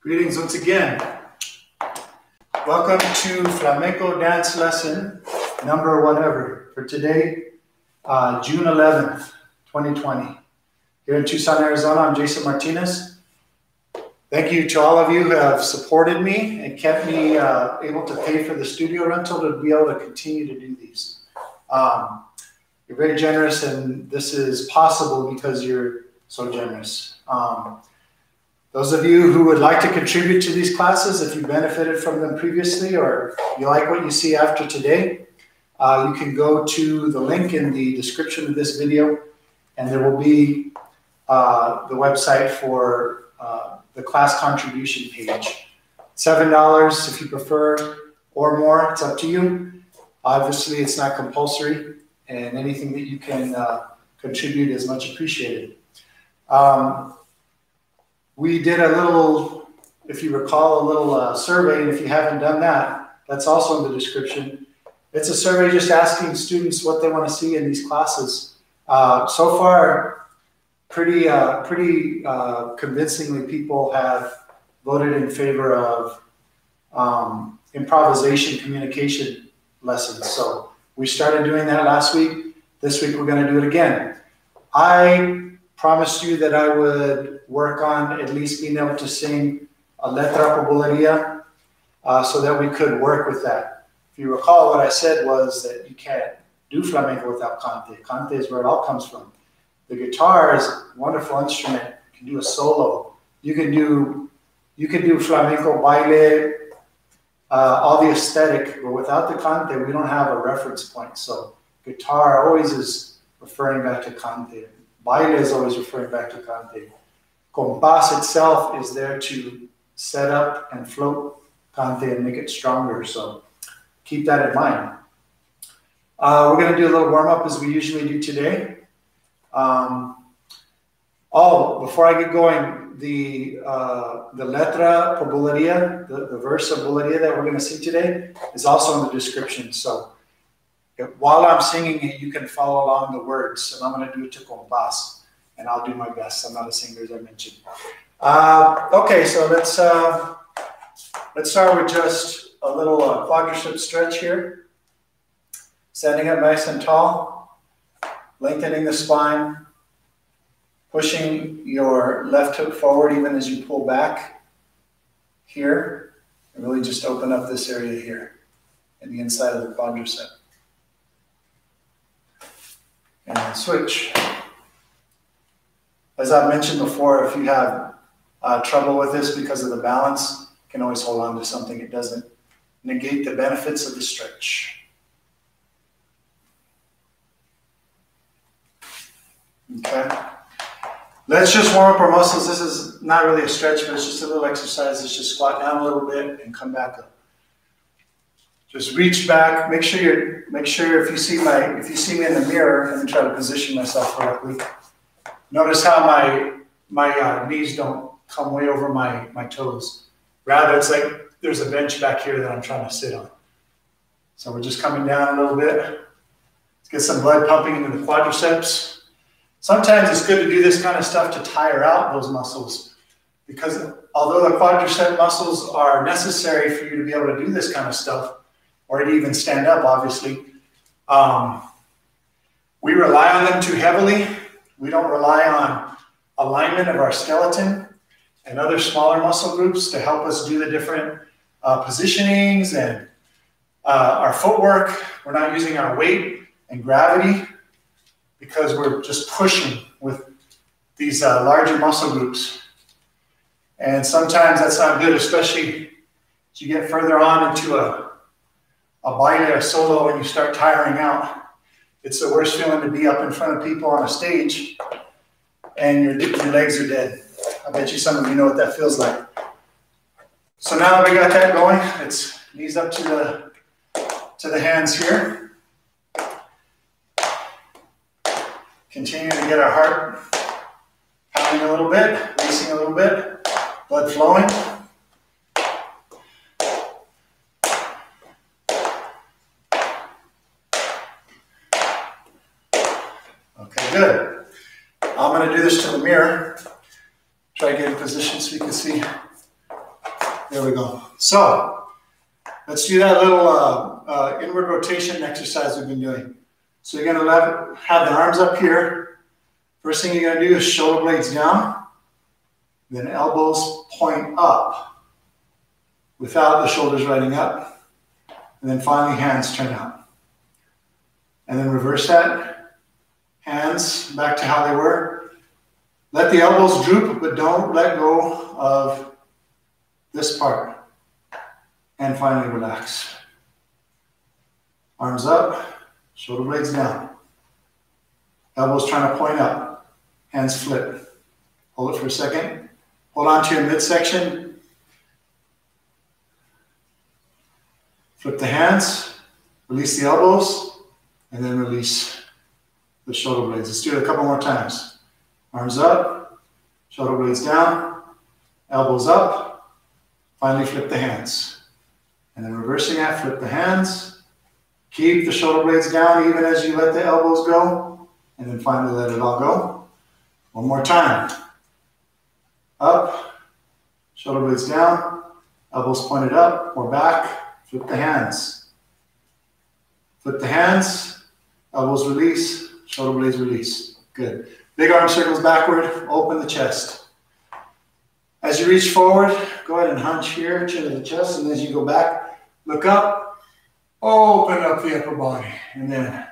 Greetings once again. Welcome to Flamenco dance lesson number whatever for today, uh, June 11th, 2020. Here in Tucson, Arizona, I'm Jason Martinez. Thank you to all of you who have supported me and kept me uh, able to pay for the studio rental to be able to continue to do these. Um, you're very generous, and this is possible because you're so generous. Um, those of you who would like to contribute to these classes, if you benefited from them previously or you like what you see after today, uh, you can go to the link in the description of this video, and there will be uh, the website for uh, the class contribution page. $7 if you prefer, or more, it's up to you. Obviously, it's not compulsory, and anything that you can uh, contribute is much appreciated. Um, we did a little, if you recall, a little uh, survey, and if you haven't done that, that's also in the description. It's a survey just asking students what they want to see in these classes. Uh, so far, pretty uh, pretty uh, convincingly, people have voted in favor of um, improvisation communication lessons. So we started doing that last week. This week we're going to do it again. I promised you that I would work on at least being able to sing a letra popularia uh, so that we could work with that. If you recall, what I said was that you can't do flamenco without cante. Cante is where it all comes from. The guitar is a wonderful instrument. You can do a solo. You can do you can do flamenco, baile, uh, all the aesthetic, but without the cante, we don't have a reference point. So guitar always is referring back to cante. Baile is always referring back to Cante. Compás itself is there to set up and float Cante and make it stronger. So keep that in mind. Uh, we're going to do a little warm up as we usually do today. Um, oh, before I get going, the uh, the letra por Bulería, the, the verse of that we're going to see today, is also in the description. So while I'm singing it, you can follow along the words, and I'm going to do it to compás, and I'll do my best. I'm not a singer, as I mentioned. Uh, okay, so let's uh, let's start with just a little uh, quadricep stretch here. Standing up nice and tall, lengthening the spine, pushing your left hip forward even as you pull back here, and really just open up this area here in the inside of the quadricep and switch. As I've mentioned before, if you have uh, trouble with this because of the balance, you can always hold on to something. It doesn't negate the benefits of the stretch. Okay. Let's just warm up our muscles. This is not really a stretch, but it's just a little exercise. Let's just squat down a little bit and come back up. Just reach back. Make sure you're. Make sure if you see my if you see me in the mirror, let me try to position myself correctly. Notice how my my uh, knees don't come way over my my toes. Rather, it's like there's a bench back here that I'm trying to sit on. So we're just coming down a little bit. Let's get some blood pumping into the quadriceps. Sometimes it's good to do this kind of stuff to tire out those muscles because although the quadricep muscles are necessary for you to be able to do this kind of stuff, or to even stand up, obviously. Um, we rely on them too heavily. We don't rely on alignment of our skeleton and other smaller muscle groups to help us do the different uh, positionings and uh, our footwork. We're not using our weight and gravity because we're just pushing with these uh, larger muscle groups. And sometimes that's not good, especially as you get further on into a a baile a solo and you start tiring out. It's the worst feeling to be up in front of people on a stage and your, your legs are dead. I bet you some of you know what that feels like. So now that we got that going, it's knees up to the to the hands here. Continue to get our heart pounding a little bit, racing a little bit, blood flowing. Good. I'm going to do this to the mirror. Try to get in position so you can see There we go. So let's do that little uh, uh, inward rotation exercise we've been doing. So you're gonna have, have the arms up here. First thing you're gonna do is shoulder blades down, then elbows point up without the shoulders riding up, and then finally hands turn out. And then reverse that, hands back to how they were. Let the elbows droop, but don't let go of this part. And finally relax. Arms up, shoulder blades down. Elbows trying to point up, hands flip. Hold it for a second. Hold on to your midsection. Flip the hands, release the elbows, and then release the shoulder blades. Let's do it a couple more times. Arms up, shoulder blades down, elbows up, finally flip the hands. And then reversing that, flip the hands, keep the shoulder blades down even as you let the elbows go, and then finally let it all go. One more time. Up, shoulder blades down, elbows pointed up or back, flip the hands. Flip the hands, elbows release, shoulder blades release. Good. Big arm circles backward, open the chest. As you reach forward, go ahead and hunch here, chin to the chest, and as you go back, look up, open up the upper body, and then.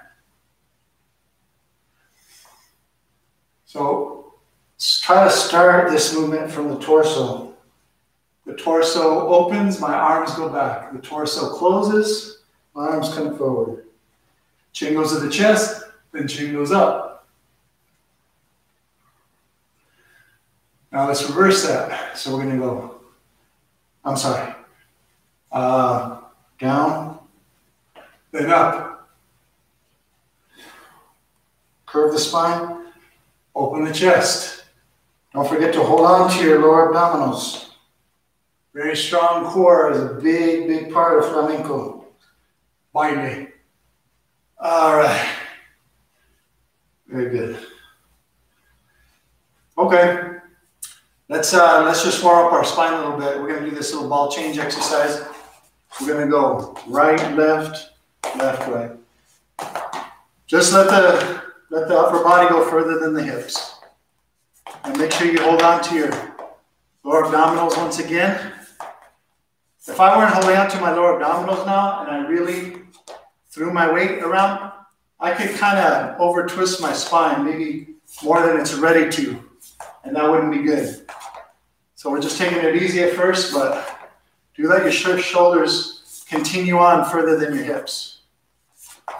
So try to start this movement from the torso. The torso opens, my arms go back. The torso closes, my arms come forward. Chin goes to the chest, then chin goes up. Now let's reverse that. So we're going to go, I'm sorry, uh, down, then up. Curve the spine, open the chest. Don't forget to hold on to your lower abdominals. Very strong core is a big, big part of flamenco. Binding. All right. Very good. Okay. Let's uh, let's just warm up our spine a little bit. We're gonna do this little ball change exercise. We're gonna go right, left, left, right. Just let the let the upper body go further than the hips. And make sure you hold on to your lower abdominals once again. If I weren't holding on to my lower abdominals now and I really threw my weight around, I could kind of over twist my spine, maybe more than it's ready to, and that wouldn't be good. So we're just taking it easy at first, but do let your shoulders continue on further than your hips.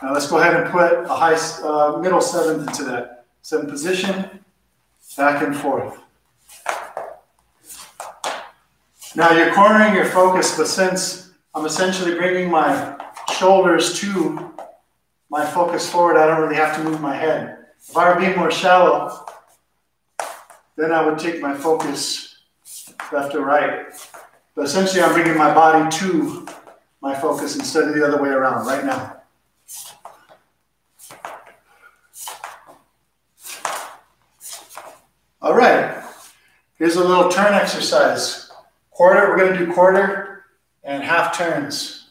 Now let's go ahead and put a high uh, middle seventh into that. Seventh position, back and forth. Now you're cornering your focus, but since I'm essentially bringing my shoulders to my focus forward, I don't really have to move my head. If I were being more shallow, then I would take my focus left or right. But essentially, I'm bringing my body to my focus instead of the other way around right now. All right, here's a little turn exercise. Quarter, we're going to do quarter and half turns.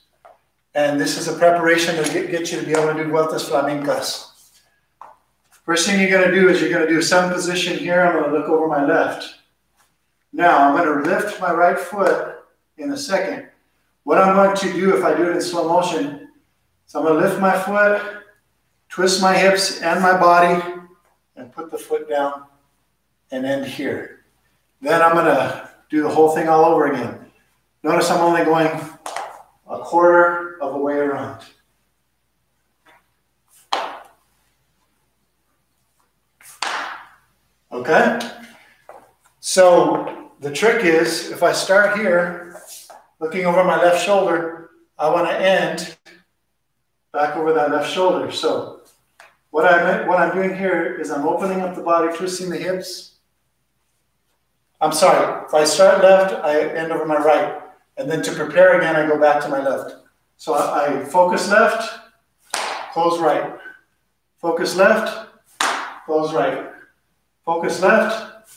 And this is a preparation to get, get you to be able to do vueltas flamencas. First thing you're going to do is you're going to do some position here. I'm going to look over my left. Now I'm going to lift my right foot in a second. What I'm going to do if I do it in slow motion is I'm going to lift my foot, twist my hips and my body, and put the foot down and end here. Then I'm going to do the whole thing all over again. Notice I'm only going a quarter of a way around. Okay? So the trick is if I start here, looking over my left shoulder, I want to end back over that left shoulder. So what, I, what I'm doing here is I'm opening up the body, twisting the hips. I'm sorry, if I start left, I end over my right. And then to prepare again, I go back to my left. So I, I focus left, close right. Focus left, close right. Focus left,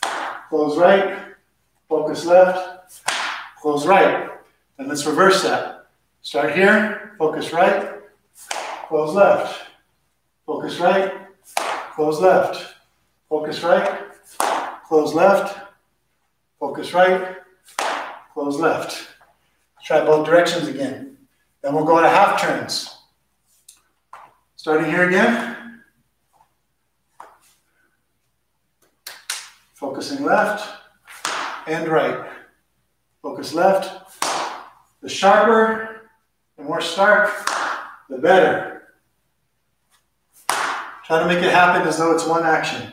close right, focus left, close right. And let's reverse that. Start here, focus right, close left. Focus right, close left. Focus right, close left. Focus right, close left. Try both directions again. Then we'll go to half turns. Starting here again. Focusing left and right. Focus left. The sharper, the more stark, the better. Try to make it happen as though it's one action.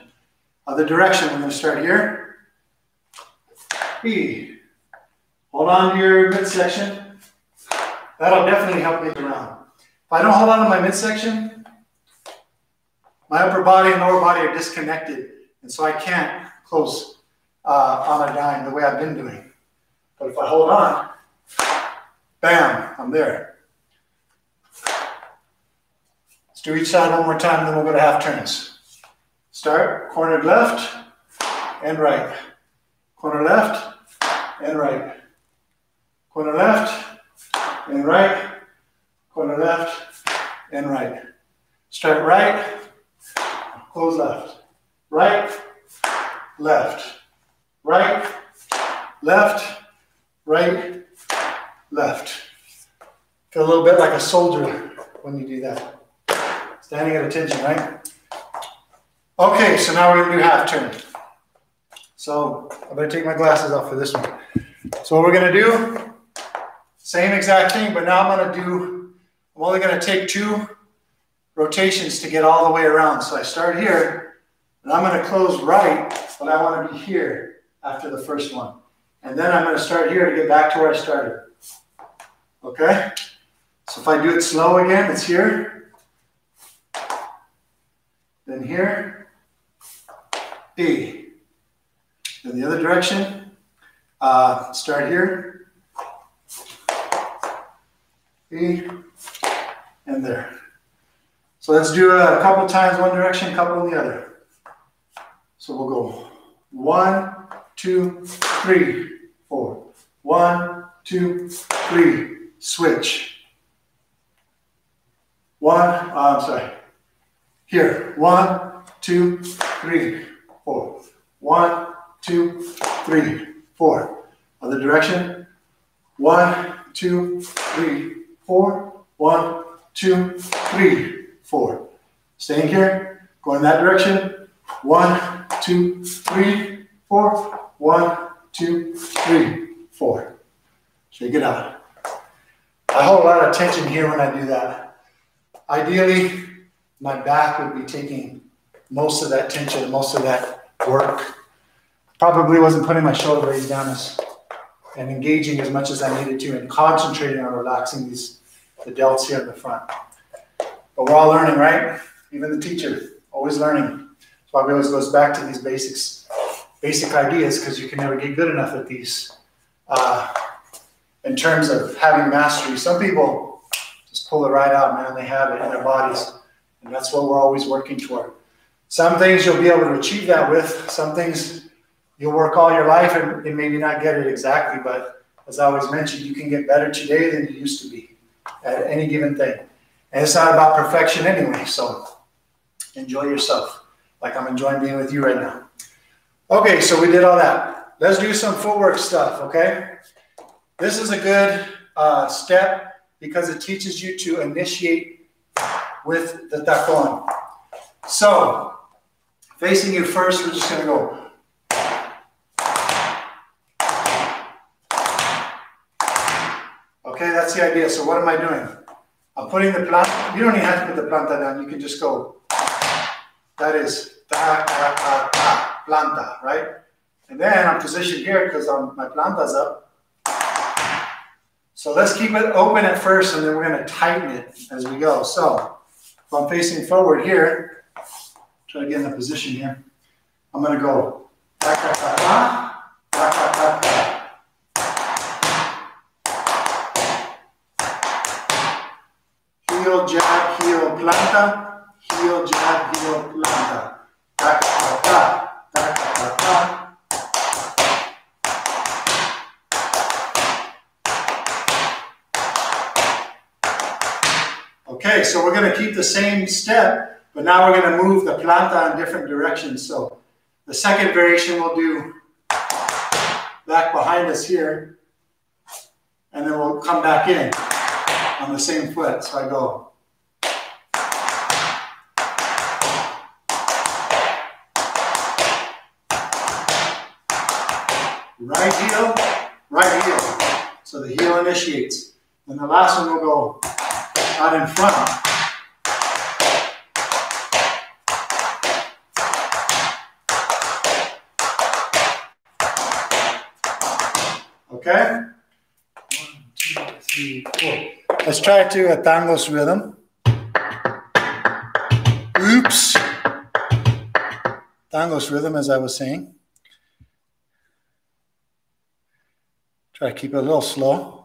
Other direction, we're to start here. B. Hold on to your midsection. That'll definitely help me around. If I don't hold on to my midsection, my upper body and lower body are disconnected, and so I can't close uh, on a dime the way I've been doing. But if I hold on, bam, I'm there. Let's do each side one more time, then we'll go to half turns. Start, corner left and right. Corner left and right. Corner left and right. Corner left and right. Start right, close left. Right, left. Right, left, right, left. Feel a little bit like a soldier when you do that. Standing at attention, right? Okay, so now we're gonna do half turn. So I better take my glasses off for this one. So what we're gonna do, same exact thing, but now I'm gonna do, I'm only gonna take two rotations to get all the way around. So I start here, and I'm gonna close right, but I wanna be here after the first one. And then I'm going to start here to get back to where I started. Okay? So if I do it slow again, it's here. Then here. B. Then the other direction. Uh, start here. B. And there. So let's do a couple times one direction, couple in the other. So we'll go one, two, three, four. One, two, three. Switch. One, uh, I'm sorry. Here. One, two, three, four. One, two, three, four. Other direction. One, two, three, four. One, two, three, four. Staying here. Going that direction. One, two, three, four. One, two, three, four. Shake it out. I hold a lot of tension here when I do that. Ideally, my back would be taking most of that tension, most of that work. Probably wasn't putting my shoulder blades down as, and engaging as much as I needed to and concentrating on relaxing these the delts here in the front. But we're all learning, right? Even the teacher, always learning. That's why we always goes back to these basics basic ideas because you can never get good enough at these. Uh, in terms of having mastery, some people just pull it right out, man. They have it in their bodies, and that's what we're always working toward. Some things you'll be able to achieve that with. Some things you'll work all your life and, and maybe not get it exactly, but as I always mentioned, you can get better today than you used to be at any given thing. And it's not about perfection anyway, so enjoy yourself like I'm enjoying being with you right now. Okay, so we did all that. Let's do some footwork stuff, okay? This is a good uh, step because it teaches you to initiate with the tacon. So, facing you first, we're just to go. Okay, that's the idea. So what am I doing? I'm putting the planta. You don't even have to put the planta down. You can just go. That is ta, ta, ta planta, right? And then I'm positioned here because my planta's up. So let's keep it open at first and then we're going to tighten it as we go. So if I'm facing forward here, try to get in a position here. I'm going to go heel, jab, heel, planta, heel, jab, heel, planta. Ta, ta, ta. Okay, so we're going to keep the same step, but now we're going to move the planta in different directions. So the second variation we'll do back behind us here, and then we'll come back in on the same foot. So I go. Right heel, right heel. So the heel initiates. And the last one will go out in front. Okay? One, two, three, four. Let's try to a tangos rhythm. Oops. Tangos rhythm, as I was saying. Try to keep it a little slow.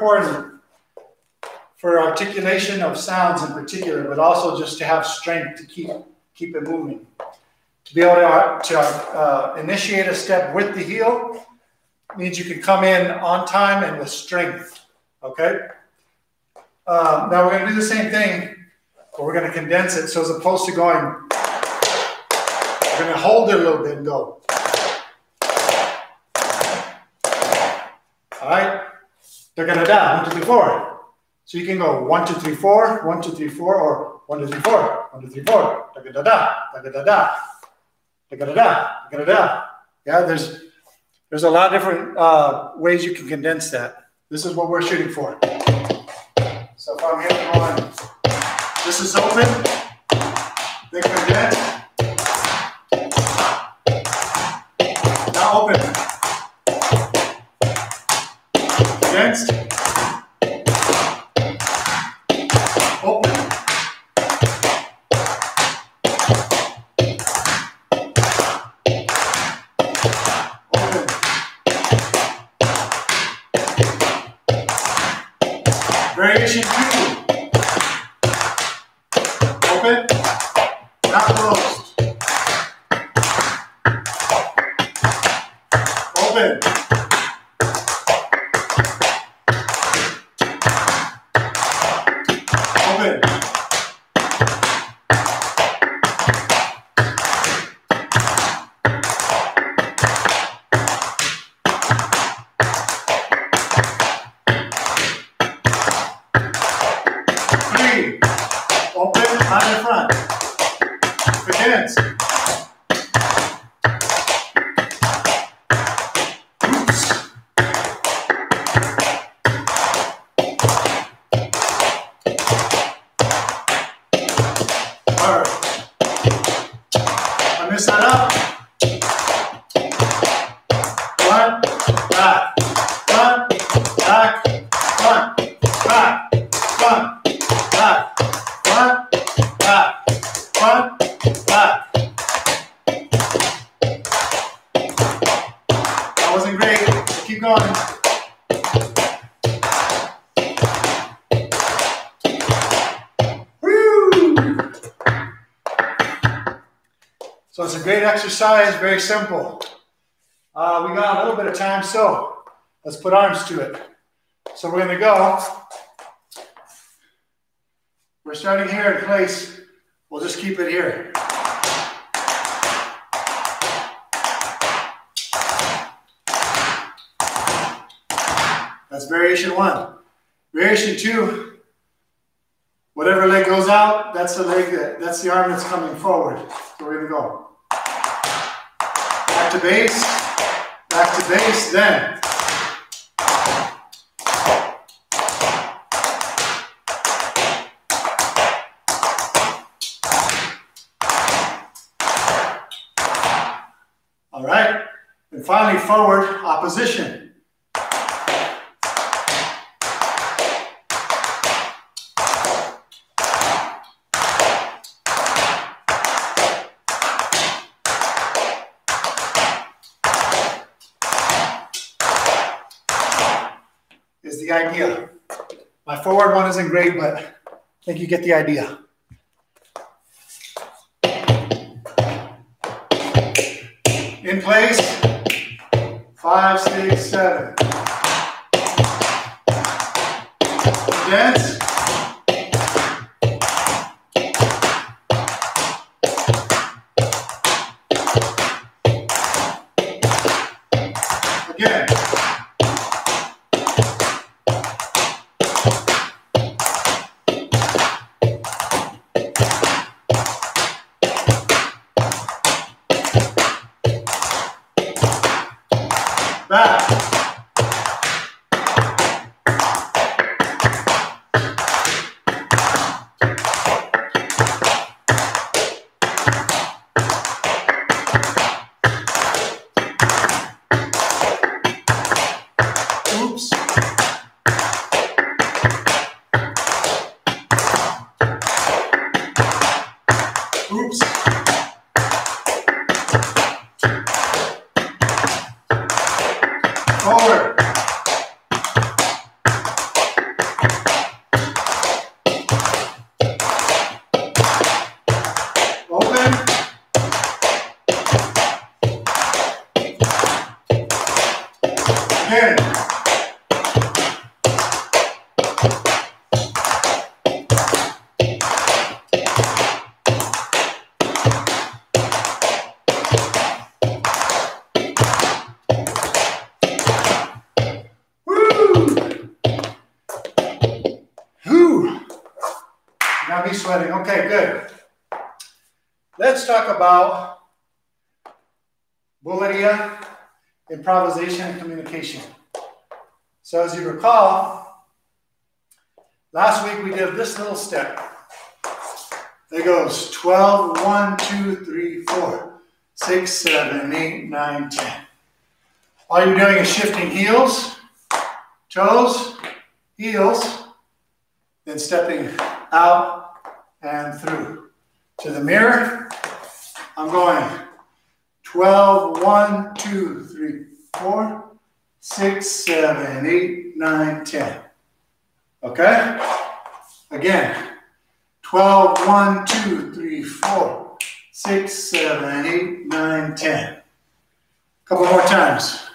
Important for articulation of sounds in particular, but also just to have strength to keep, keep it moving. To be able to, to uh, initiate a step with the heel means you can come in on time and with strength, okay? Um, now we're gonna do the same thing, but we're gonna condense it. So as opposed to going, we're gonna hold it a little bit and go. All right? They're gonna die. One, two, three, four. So you can go one, two, three, four, one, two, three, four, or one, two, three, four, one, two, three, four. Da da da da da da da da da da da da. Yeah, there's there's a lot of different uh, ways you can condense that. This is what we're shooting for. So if I'm hitting one, this is open, then condense. One, back, one, back, one, back. That wasn't great. Keep going. Woo! So it's a great exercise, very simple. Uh, we got a little bit of time, so let's put arms to it. So we're going to go we're starting here in place. We'll just keep it here. That's variation one. Variation two, whatever leg goes out, that's the leg that, that's the arm that's coming forward. So we're gonna go. Back to base, back to base, then. All right, and opposition. Is the idea. My forward one isn't great, but I think you get the idea. In place, five, six, seven. Dance. Improvisation, and communication. So as you recall, last week we did this little step. It goes 12, 1, 2, 3, 4, 6, 7, 8, 9, 10. All you're doing is shifting heels, toes, heels, then stepping out and through. To the mirror, I'm going 12, 1, 2, 3, 4, 6, 7, 8, 9, 10. Okay? Again, 12, 1, 2, 3, 4, 6, 7, 8, 9, 10. A couple more times.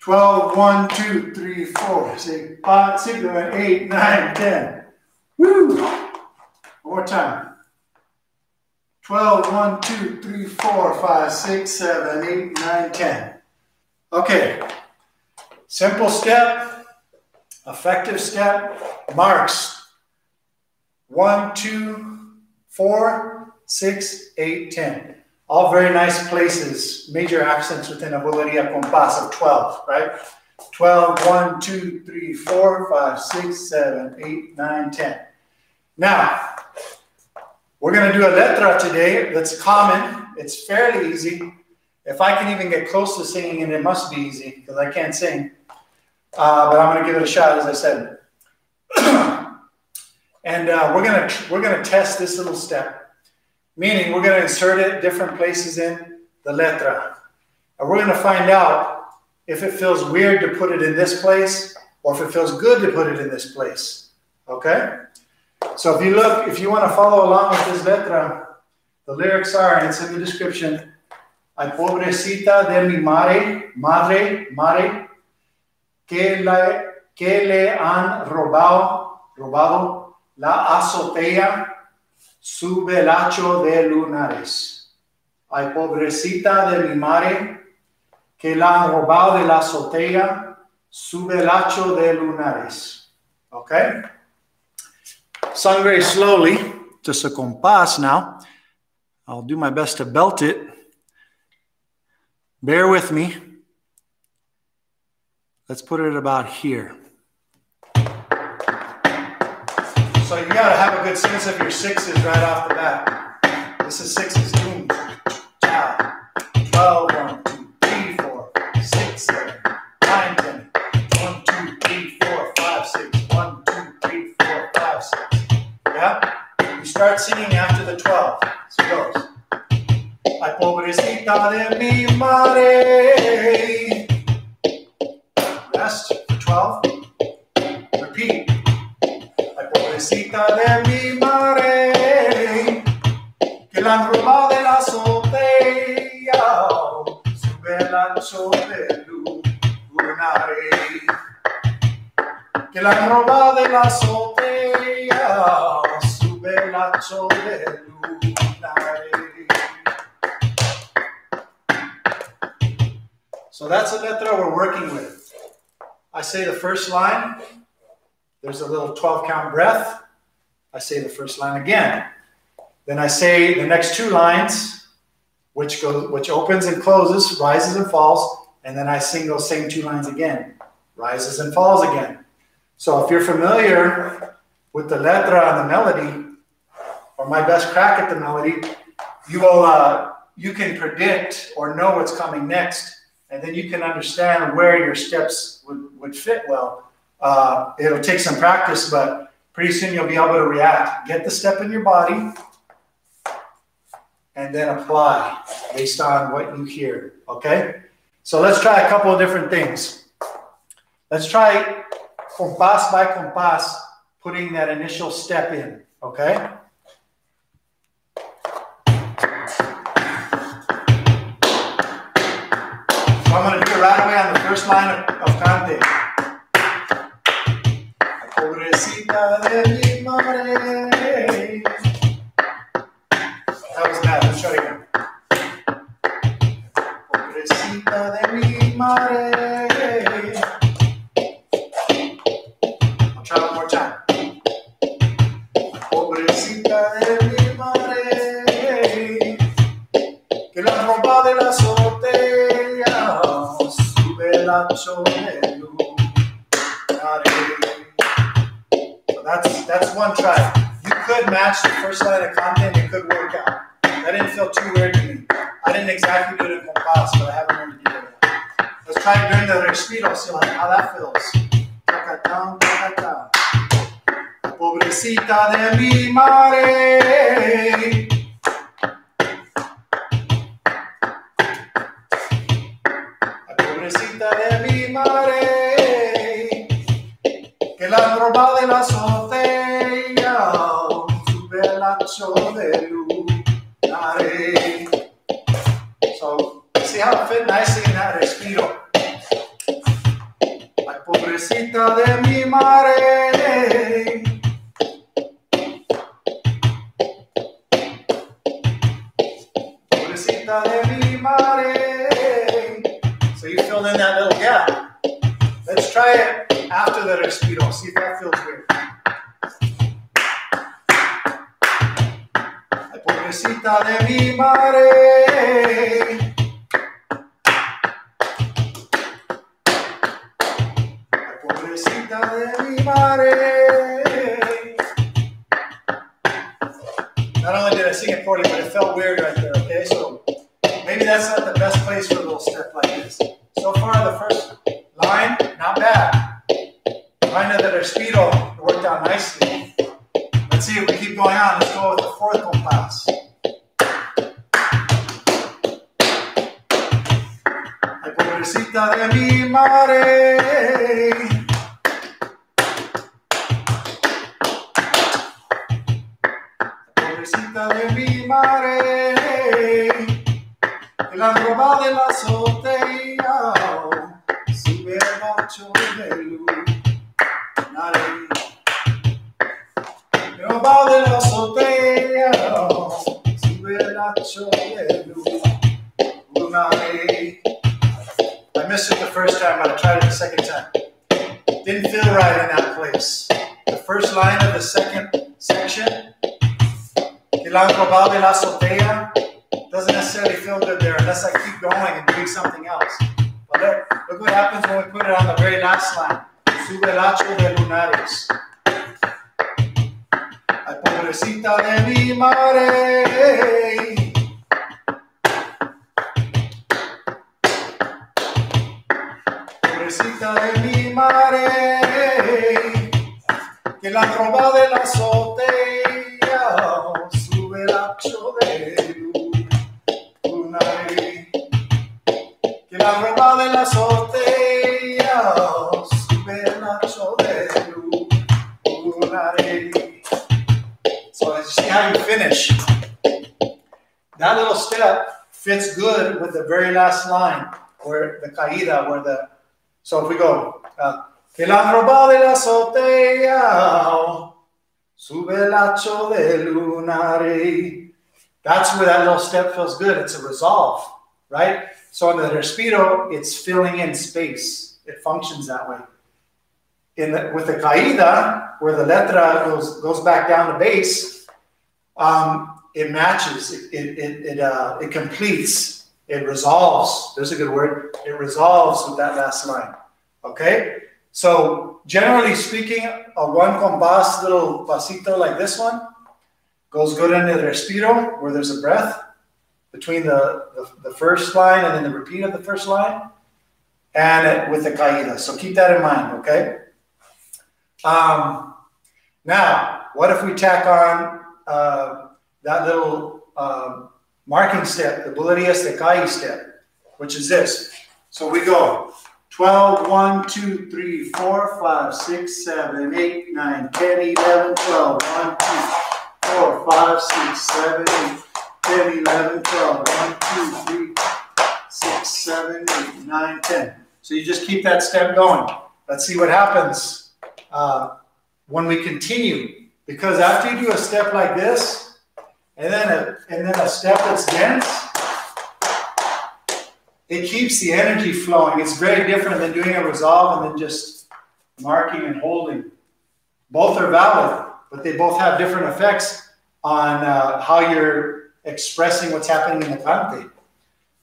12, 1, 2, 3, 4, 6, 5, 6, 7, 8, 9, 10. Woo! One more time. 12, 1, 2, 3, 4, 5, 6, 7, 8, 9, 10. Okay. Simple step, effective step, marks 1, 2, 4, 6, 8, 10. All very nice places, major accents within a Bulería compás of 12, right? 12, 1, 2, 3, 4, 5, 6, 7, 8, 9, 10. Now, we're going to do a letra today that's common. It's fairly easy. If I can even get close to singing it, it must be easy because I can't sing. Uh, but I'm going to give it a shot, as I said. and uh, we're going to we're going to test this little step, meaning we're going to insert it different places in the letra. And we're going to find out if it feels weird to put it in this place or if it feels good to put it in this place. Okay? So if you look, if you want to follow along with this letra, the lyrics are, and it's in the description, Ay pobrecita de mi madre, madre, madre, que, la, que le han robado, robado la azotea, su velacho de lunares. Ay pobrecita de mi madre, que la han robado de la azotea, su velacho de lunares. Okay? Sung very slowly, just a compás now. I'll do my best to belt it. Bear with me. Let's put it about here. So you got to have a good sense of your sixes right off the bat. This is sixes. Boom, start singing after the 12. So it goes. Ay, pobrecita de mi madre. Rest for 12. Repeat. Ay, pobrecita de mi madre. Que la han robado de la azotea. Su velacho de lunares. Que la han robado de la azotea. Ancho. So that's the letra we're working with. I say the first line, there's a little 12 count breath. I say the first line again. Then I say the next two lines, which goes which opens and closes, rises and falls, and then I sing those same two lines again, rises and falls again. So if you're familiar with the letra and the melody, or my best crack at the melody, you will uh, you can predict or know what's coming next and then you can understand where your steps would, would fit well. Uh, it'll take some practice, but pretty soon you'll be able to react. Get the step in your body and then apply based on what you hear. Okay? So let's try a couple of different things. Let's try compás by compás, putting that initial step in. Okay? So I'm going to do it right away on the first line of, of Cante. Pobrecita de mi madre. So that's that's one try. You could match the first line of cante. It could work out. That didn't feel too weird to me. I didn't exactly do it in compás, but I haven't learned to do it. Let's try it during the respiro. See like how that feels. Tacatán, tacatán. Pobrecita de mi madre. De de lunares. So, see how it fit nicely pobrecita de Pobrecita de mi madre. Pobrecita de mi madre. Que la han robado de la azotea. Robado de la azotea, doesn't necessarily feel good there unless I keep going and doing something else. But look, look what happens when we put it on the very last line. Sube el hacho de lunares. Ay, pobrecita de mi madre. Pobrecita de mi madre, que la robado de la azotea, with the very last line, where the caída, where the so if we go, uh, que la robado de la azotea, sube el de lunare. That's where that little step feels good. It's a resolve, right? So in the respiro, it's filling in space. It functions that way. In the, with the caída, where the letra goes goes back down to base, um, it matches. It it it it, uh, it completes. It resolves. There's a good word. It resolves with that last line. Okay? So, generally speaking, a one compás little pasito like this one goes good into the respiro, where there's a breath between the, the, the first line and then the repeat of the first line, and with the caída. So, keep that in mind, okay? Um, now, what if we tack on uh, that little um, marking step, the de calle step, which is this. So we go 12, 1, 2, 3, 4, 5, 6, 7, 8, 9, 10, 11, 12, 1, 2, 4, 5, 6, 7, 8, 10, 11, 12, 1, 2, 3, 6, 7, 8, 9, 10. So you just keep that step going. Let's see what happens uh, when we continue. Because after you do a step like this, and then a, and then a step that's dense, it keeps the energy flowing. It's very different than doing a resolve and then just marking and holding. Both are valid, but they both have different effects on uh, how you're expressing what's happening in the cante.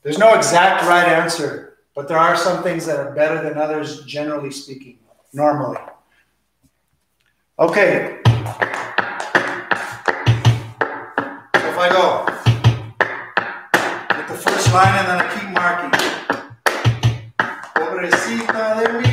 There's no exact right answer, but there are some things that are better than others, generally speaking, normally. Okay. I go with the first line and then I keep marking. Pobrecita de mi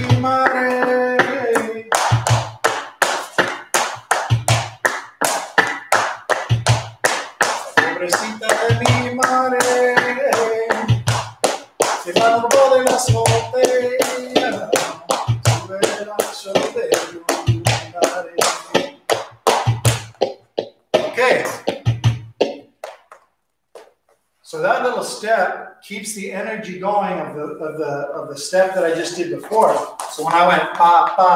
keeps the energy going of the of the of the step that I just did before. So when I went pa pa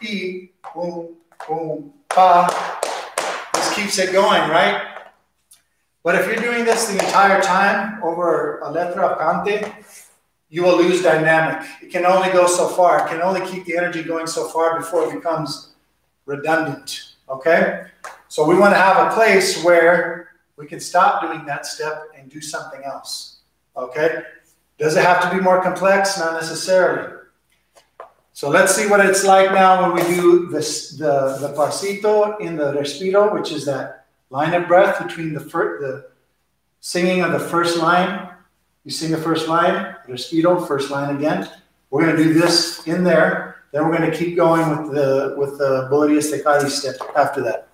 e boom boom pa, this keeps it going, right? But if you're doing this the entire time over a letra cante, you will lose dynamic. It can only go so far. It can only keep the energy going so far before it becomes redundant. Okay? So we want to have a place where we can stop doing that step and do something else. Okay? Does it have to be more complex? Not necessarily. So let's see what it's like now when we do this, the, the pasito in the respiro, which is that line of breath between the, fir- the singing of the first line. You sing the first line, respiro, first line again. We're going to do this in there. Then we're going to keep going with the with the Bulerías de step after that.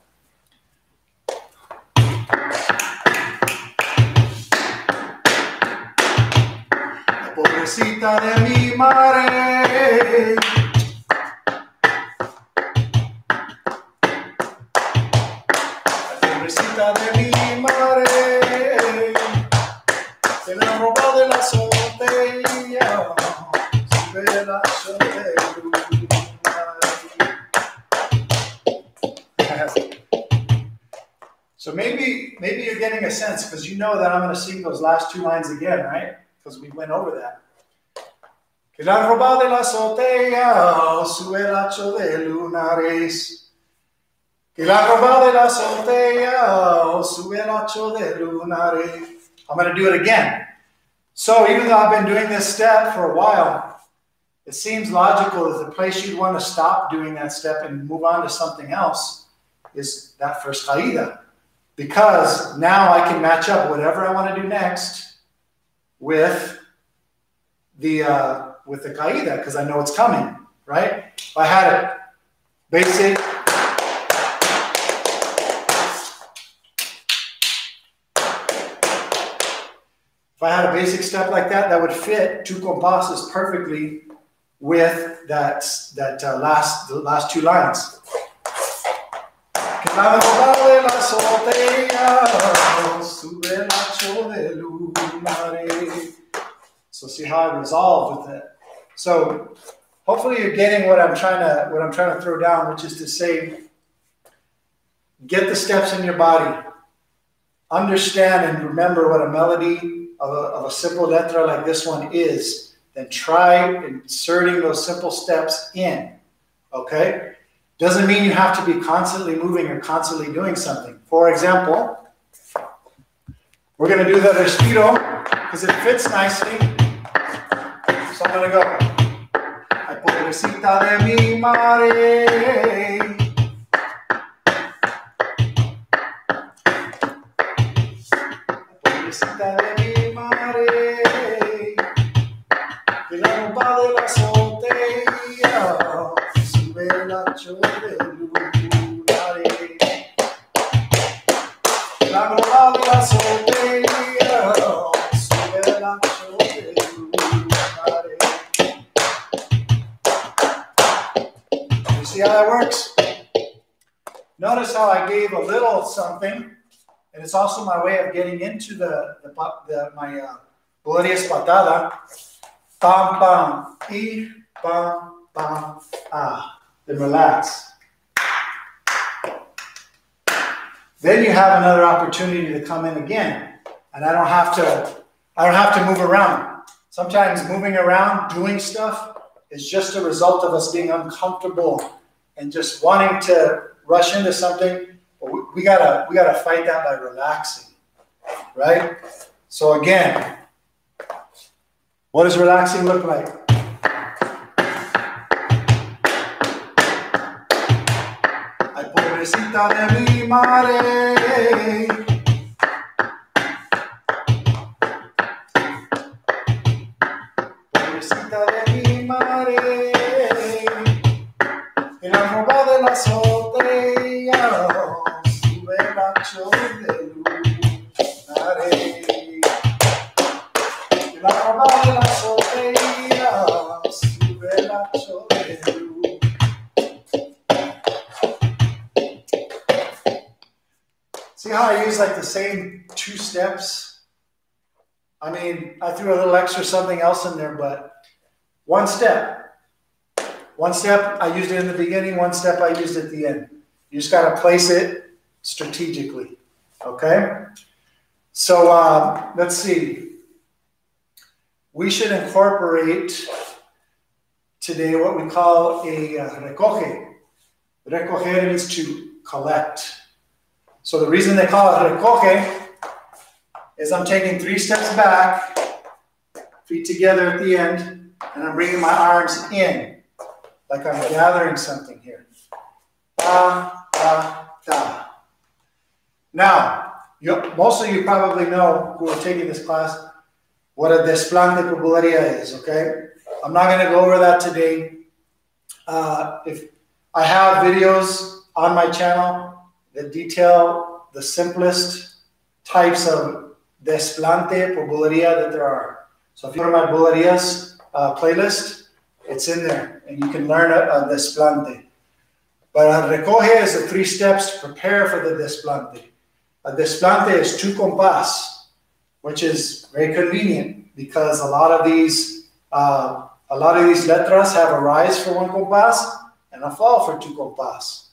De mi madre. So maybe maybe you're getting a sense because you know that I'm going to sing those last two lines again, right? Because we went over that. Que la roba de la azotea su velacho de lunares. Que la roba de la azotea su velacho de lunares. I'm going to do it again. So even though I've been doing this step for a while, it seems logical that the place you'd want to stop doing that step and move on to something else is that first caída because now I can match up whatever I want to do next with the uh, with the caída because I know it's coming, right? If I had it basic. If I had a basic step like that, that would fit two compasses perfectly with that that uh, last the last two lines. So see how I resolved with it. So hopefully you're getting what I'm trying to what I'm trying to throw down, which is to say, get the steps in your body. Understand and remember what a melody of a, of a simple letra like this one is. Then try inserting those simple steps in. Okay? Doesn't mean you have to be constantly moving or constantly doing something. For example, we're going to do the respiro because it fits nicely. So I'm to go. Ay, pobrecita de mi madre. La pobrecita de mi madre. Que la de la el hacho de how I gave a little something, and it's also my way of getting into the, the, the my uh, glorious patada. Bam, pam, e, bam, pam, ah. Then relax. Then you have another opportunity to come in again, and I don't have to. I don't have to move around. Sometimes moving around, doing stuff, is just a result of us being uncomfortable and just wanting to rush into something. We, we gotta we gotta fight that by relaxing, right? So again, what does relaxing look like? Ay, pobrecita de mi madre. Pobrecita de mi madre. En la de same two steps? I mean, I threw a little extra something else in there, but one step. One step, I used it in the beginning, one step I used at the end. You just got to place it strategically. Okay? So uh, let's see. We should incorporate today what we call a uh, recoge. Recoger means to collect. So the reason they call it recoge is I'm taking three steps back, feet together at the end, and I'm bringing my arms in, like I'm gathering something here. Da, da, da. Now, you, most of you probably know who are taking this class what a desplante por bulería is, okay? I'm not going to go over that today. Uh, if I have videos on my channel that detail the simplest types of desplante por bulería that there are. So if you go to my bulerias uh, playlist. It's in there, and you can learn a, a desplante. But a recoge is the three steps to prepare for the desplante. A desplante is two compás, which is very convenient because a lot of these uh, a lot of these letras have a rise for one compás and a fall for two compás.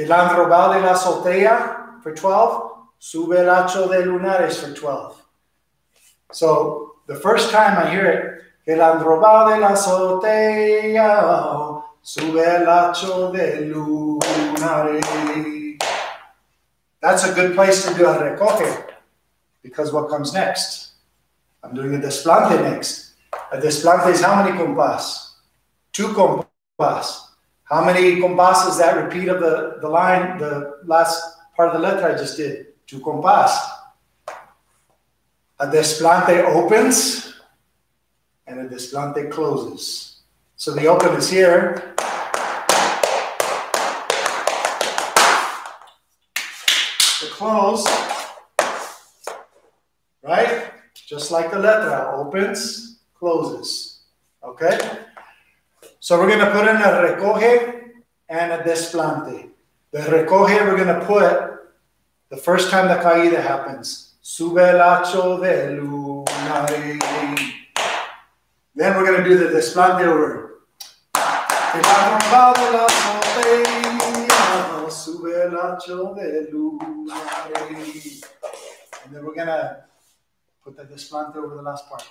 Que la enrobada de la soltea for 12, su velacho de lunares for 12. So the first time I hear it, que la enrobada de la soltea, su velacho de lunares. That's a good place to do a recoge because what comes next? I'm doing a desplante next. A desplante is how many compás? Two compás. How many compás is that repeat of the, the line, the last part of the letter I just did? Two compás. A desplante opens and a desplante closes. So the open is here. The close, right? Just like the letra, opens, closes. Okay? So we're going to put in a recoge and a desplante. The recoge, we're going to put the first time the caída happens. Su velacho de luna. Then we're going to do the desplante over. And then we're going to put the desplante over the last part.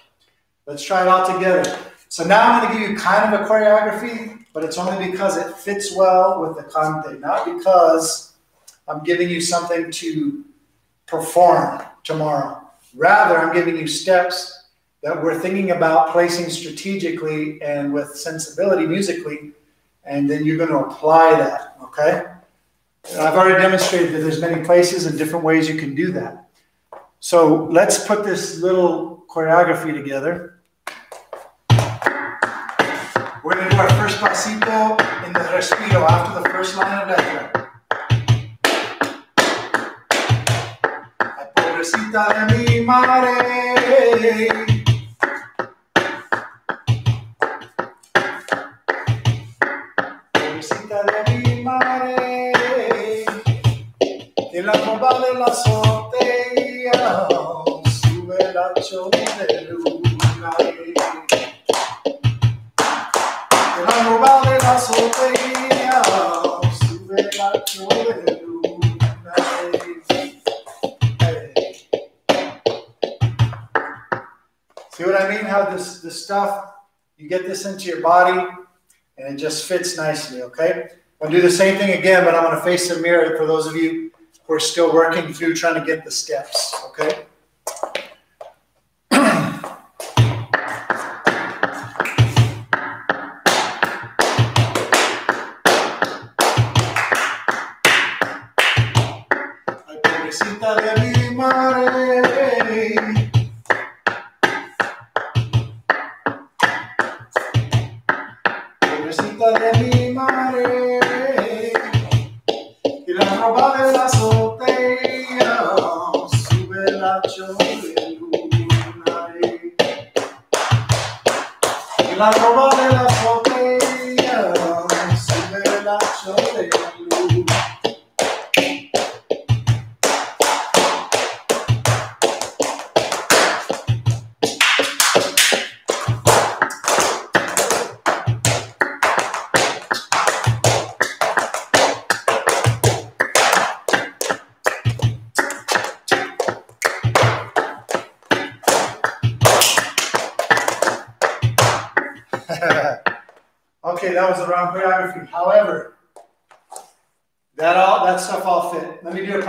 Let's try it all together. So now I'm going to give you kind of a choreography, but it's only because it fits well with the cante, not because I'm giving you something to perform tomorrow. Rather, I'm giving you steps that we're thinking about placing strategically and with sensibility musically, and then you're going to apply that, okay? And I've already demonstrated that there's many places and different ways you can do that. So let's put this little choreography together. We're going to do our first pasito in the respiro after the first line of letra. Ay, pobrecita de mi madre. Pobrecita de mi madre. En la copa de la azotea sube la chorita this this stuff you get this into your body and it just fits nicely, okay? I'll do the same thing again, but I'm gonna face the mirror for those of you who are still working through trying to get the steps, okay? Y la la azotea sube de luna. Y la ropa de la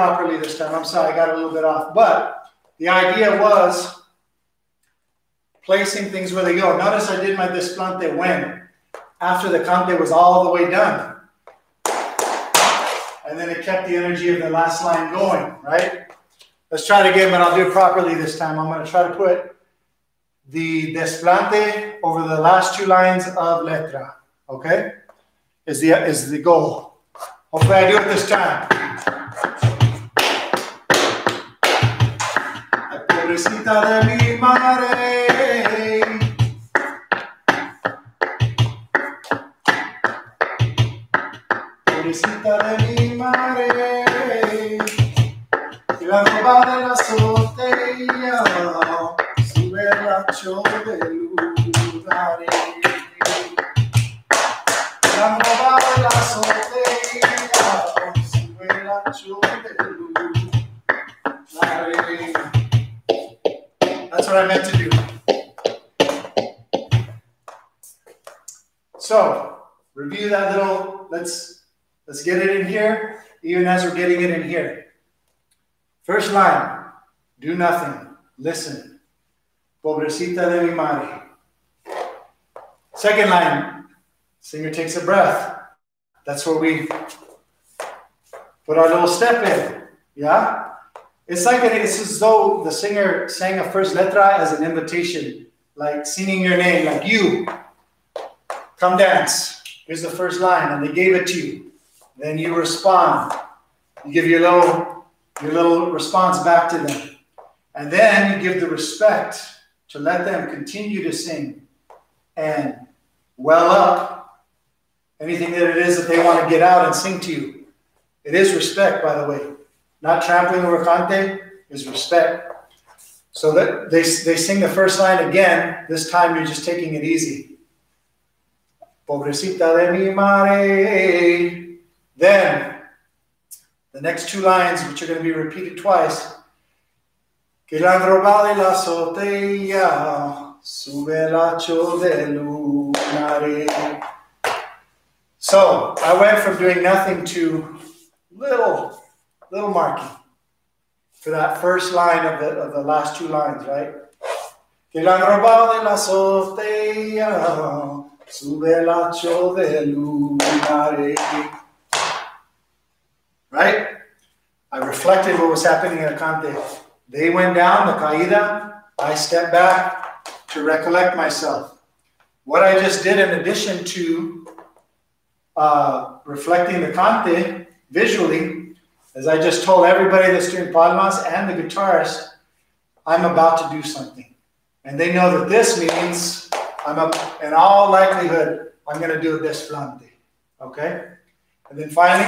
properly this time. I'm sorry, I got a little bit off. But the idea was placing things where they go. Notice I did my desplante when after the cante was all the way done. And then it kept the energy of the last line going, right? Let's try it again, but I'll do it properly this time. I'm going to try to put the desplante over the last two lines of letra. Okay? Is the is the goal. Hopefully I do it this time. tarli mare Pobrecita de mi la roba della sotteglia, sul verlaccio del lunare. La roba della sotteglia, sul verlaccio what I meant to do. So, review that little, let's, let's get it in here, even as we're getting it in here. First line, do nothing, listen. Pobrecita de mi madre. Second line, singer takes a breath. That's where we put our little step in. Yeah? It's like it's as though the singer sang a first letra as an invitation, like singing your name, like you, come dance. Here's the first line, and they gave it to you. Then you respond. You give your little your little response back to them. And then you give the respect to let them continue to sing and well up anything that it is that they want to get out and sing to you. It is respect, by the way. Not trampling over cante is respect. So that they, they sing the first line again. This time you're just taking it easy. Pobrecita de mi. Then the next two lines, which are going to be repeated twice. Que la robado la azotea, sube de lunare. So I went from doing nothing to little, little marking for that first line of the, of the last two lines, right? Que la robado la. Right? I reflected what was happening in Acante. They went down, the caída. I stepped back to recollect myself. What I just did, in addition to uh, reflecting the cante visually, as I just told everybody that's doing palmas and the guitarist, I'm about to do something. And they know that this means I'm up, in all likelihood, I'm going to do a desplante. Okay? And then finally.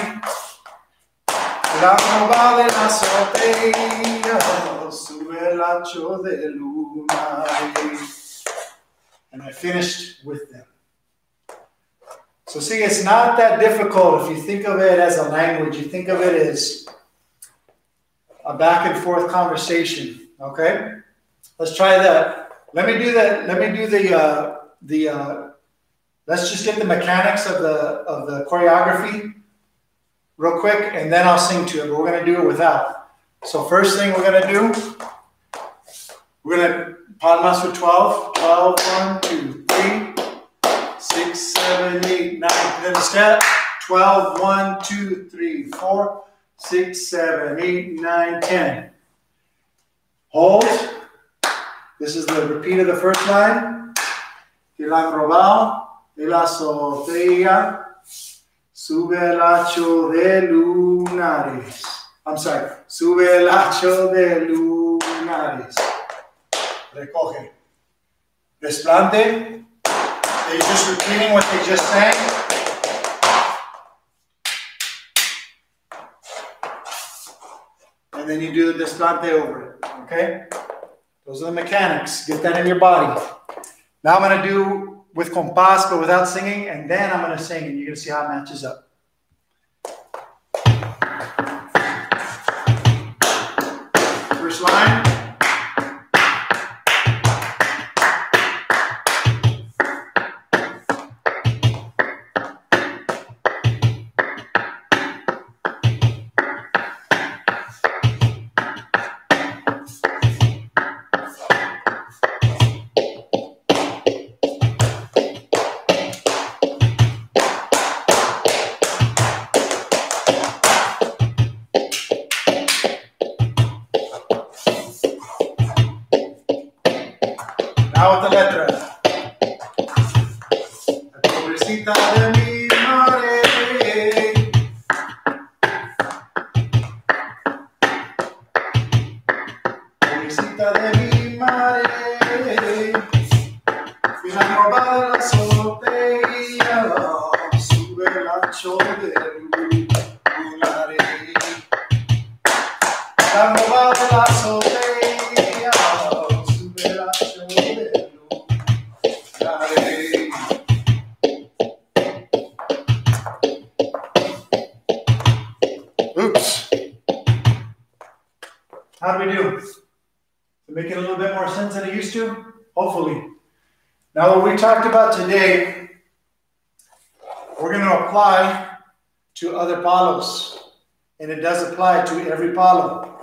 And I finished with them. So, see, it's not that difficult if you think of it as a language, you think of it as a back and forth conversation. Okay? Let's try that. Let me do that. Let me do the, uh, the, uh, let's just get the mechanics of the, of the choreography real quick, and then I'll sing to it, but we're going to do it without. So first thing we're going to do, we're going to palmas for 12. 12, 1, 2, 3, 6, 7, 8, 9. Then step. 12, 1, 2, 3, 4, 6, 7, 8, 9, 10. Hold. This is the repeat of the first line. Que la han robado de la. Su velacho de lunares. I'm sorry. Su velacho de lunares. Recoge. Desplante. They're just repeating what they just sang. And then you do the desplante over it. Okay? Those are the mechanics. Get that in your body. Now I'm going to do with compás, but without singing, and then I'm going to sing, and you're going to see how it matches up. First line. How do we do? To make it a little bit more sense than it used to? Hopefully. Now, what we talked about today, we're going to apply to other palos, and it does apply to every palo.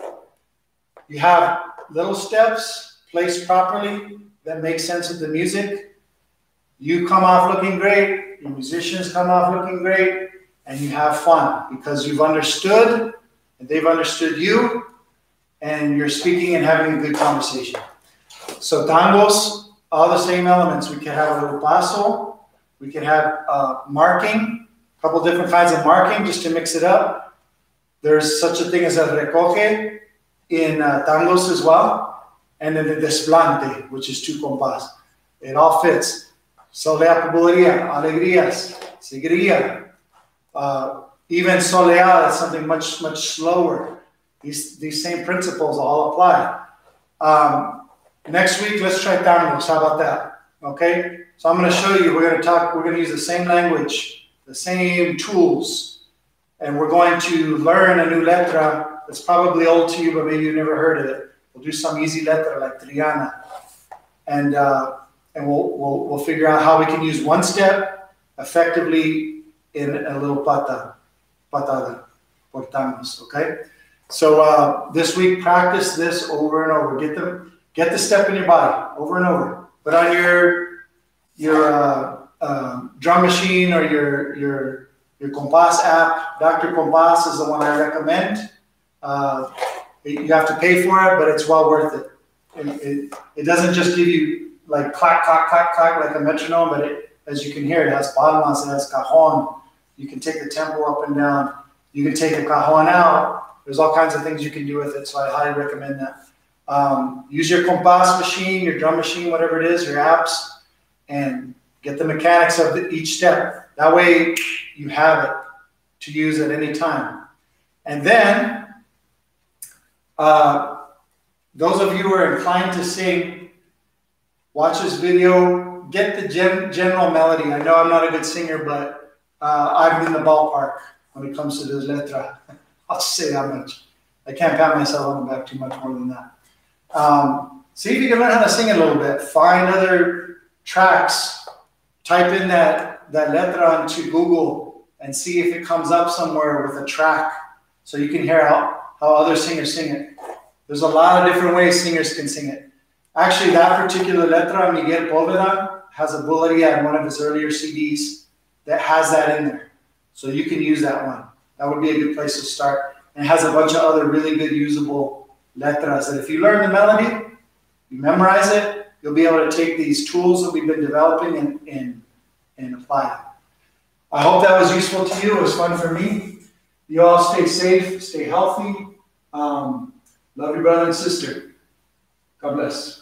You have little steps placed properly that make sense of the music. You come off looking great, your musicians come off looking great, and you have fun because you've understood and they've understood you, and you're speaking and having a good conversation. So tangos, all the same elements. We can have a little paso, we can have uh, marking, a couple different kinds of marking just to mix it up. There's such a thing as a recoge in uh, tangos as well, and then the desplante, which is two compás. It all fits. Solea por bulería, alegrías, segría, uh, even soleada is something much, much slower. These, these same principles all apply. Um, next week, let's try tangos. How about that? Okay? So I'm going to show you, we're going to talk, we're going to use the same language, the same tools, and we're going to learn a new letra that's probably old to you, but maybe you've never heard of it. We'll do some easy letra like Triana. And, uh, and we'll, we'll, we'll figure out how we can use one step effectively in a little pata, patada, portamos, okay? So uh, this week, practice this over and over. Get the, get the step in your body over and over. Put on your your uh, uh, drum machine or your your your Compás app. Dr. Compás is the one I recommend. Uh, you have to pay for it, but it's well worth it. It, it. it, doesn't just give you like clack, clack, clack, clack like a metronome, but it, as you can hear, it has palmas, it has cajon. You can take the tempo up and down. You can take the cajon out. There's all kinds of things you can do with it, so I highly recommend that. Um, use your Compás machine, your drum machine, whatever it is, your apps and get the mechanics of the, each step. That way you have it to use at any time. And then, uh, those of you who are inclined to sing, watch this video, get the gen general melody. I know I'm not a good singer, but uh, I'm in the ballpark when it comes to the letra. I'll say that much. I can't pat myself on the back too much more than that. Um, see if you can learn how to sing it a little bit. Find other tracks, type in that, that letra into Google and see if it comes up somewhere with a track so you can hear how, how other singers sing it. There's a lot of different ways singers can sing it. Actually, that particular letra, Miguel Poveda, has a bulería in one of his earlier CDs that has that in there. So you can use that one. That would be a good place to start. And it has a bunch of other really good usable letras that if you learn the melody, you memorize it, you'll be able to take these tools that we've been developing and, and, and apply them. I hope that was useful to you. It was fun for me. You all stay safe, stay healthy. Um, love your brother and sister. God bless.